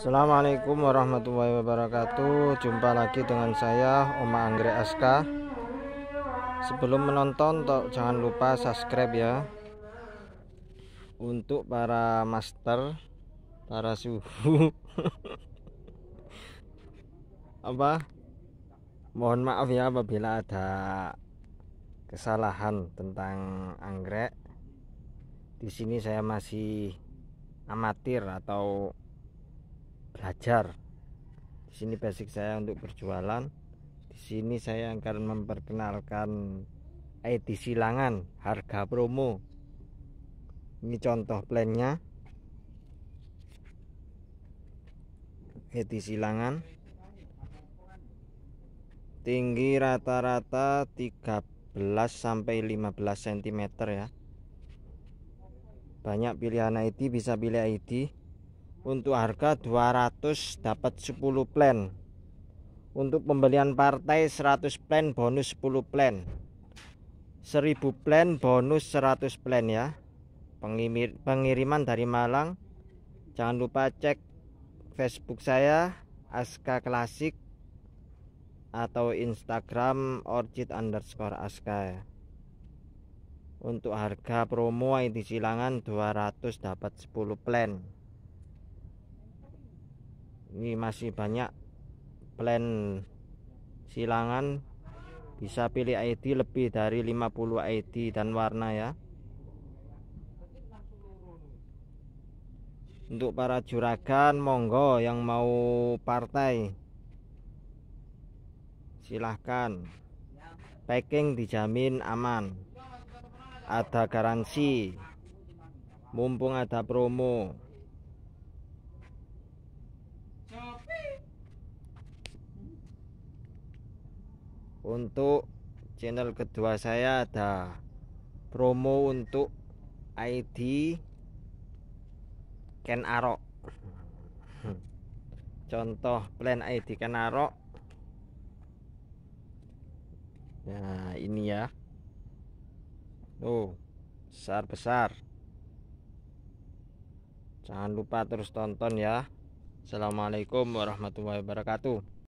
Assalamualaikum warahmatullahi wabarakatuh. Jumpa lagi dengan saya Oma Anggrek Aska. Sebelum menonton jangan lupa subscribe ya. Untuk para master Para suhu. Apa? Mohon maaf ya apabila ada Kesalahan tentang anggrek. Di sini saya masih amatir atau belajar. Di sini basic saya untuk berjualan. Di sini saya akan memperkenalkan IT silangan harga promo. Ini contoh plannya. IT silangan tinggi rata-rata 13 sampai 15 cm ya. Banyak pilihan ID bisa pilih ID untuk harga 200 dapat 10 plan. Untuk pembelian partai 100 plan bonus 10 plan. 1000 plan bonus 100 plan ya. Pengimir, pengiriman dari Malang. Jangan lupa cek Facebook saya Aska Klasik atau Instagram orchid underscore aska ya. Untuk harga promo ID silangan 200 dapat 10 plan ini masih banyak plan silangan. Bisa pilih ID lebih dari 50 ID dan warna ya. Untuk para juragan monggo yang mau partai silahkan. Packing dijamin aman. Ada garansi. Mumpung ada promo untuk channel kedua saya ada promo untuk ID Ken Arok. Contoh plan ID Ken Arok. Nah ini ya. Oh besar-besar jangan lupa terus tonton ya. Assalamualaikum warahmatullahi wabarakatuh